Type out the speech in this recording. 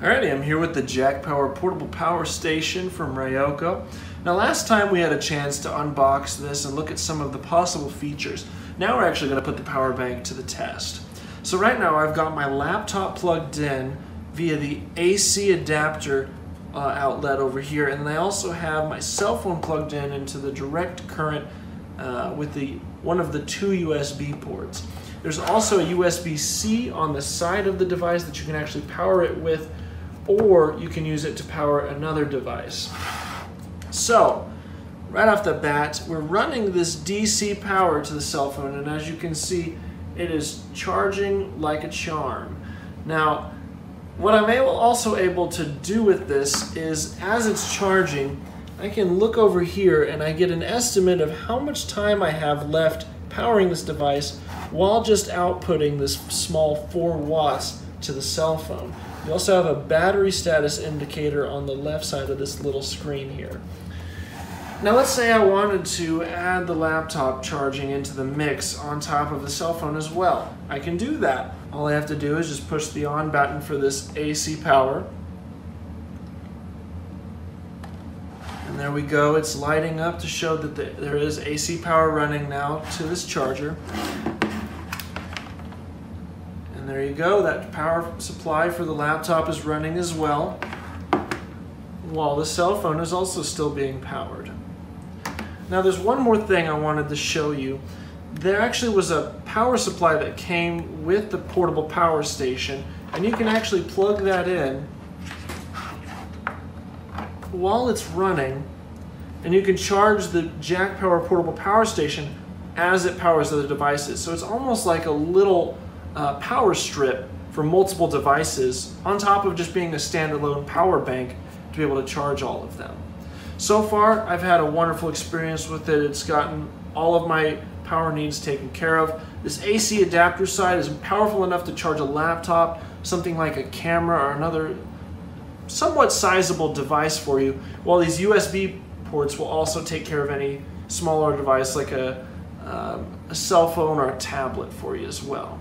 Alrighty, I'm here with the Jackpower Portable Power Station from Ryoko. Now last time we had a chance to unbox this and look at some of the possible features. Now we're actually going to put the power bank to the test. So right now I've got my laptop plugged in via the AC adapter uh, outlet over here and I also have my cell phone plugged in into the direct current uh, with the one of the two USB ports. There's also a USB-C on the side of the device that you can actually power it with or you can use it to power another device. So, right off the bat, we're running this DC power to the cell phone, and as you can see, it is charging like a charm. Now, what I'm able, also able to do with this is, as it's charging, I can look over here and I get an estimate of how much time I have left powering this device while just outputting this small 4 watts to the cell phone. You also have a battery status indicator on the left side of this little screen here. Now let's say I wanted to add the laptop charging into the mix on top of the cell phone as well. I can do that. All I have to do is just push the on button for this AC power. And there we go, it's lighting up to show that there is AC power running now to this charger there you go, that power supply for the laptop is running as well, while the cell phone is also still being powered. Now there's one more thing I wanted to show you. There actually was a power supply that came with the portable power station, and you can actually plug that in while it's running, and you can charge the Jackpower portable power station as it powers other devices. So it's almost like a little uh, power strip for multiple devices on top of just being a standalone power bank to be able to charge all of them. So far, I've had a wonderful experience with it. It's gotten all of my power needs taken care of. This AC adapter side is powerful enough to charge a laptop, something like a camera or another somewhat sizable device for you, while these USB ports will also take care of any smaller device like a, um, a cell phone or a tablet for you as well.